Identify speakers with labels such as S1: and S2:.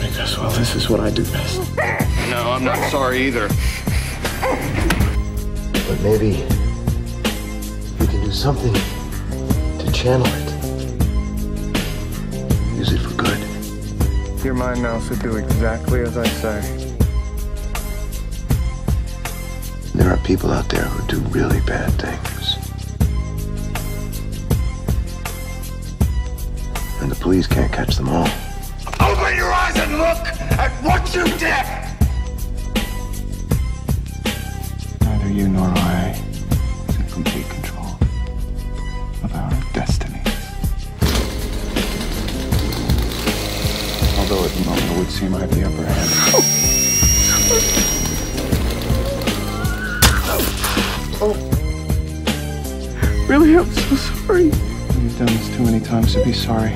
S1: Well, this is what I do best.
S2: No, I'm not sorry either.
S1: But maybe you can do something to channel it. Use it for good.
S3: You're mine now, so do exactly as I say.
S1: There are people out there who do really bad things. And the police can't catch them all.
S2: Open your eyes and look at what you did!
S3: Neither you nor I is in complete control of our destiny. Although at the moment it would seem I have the upper hand. Oh.
S1: Really, I'm so sorry.
S3: You've done this too many times to be sorry.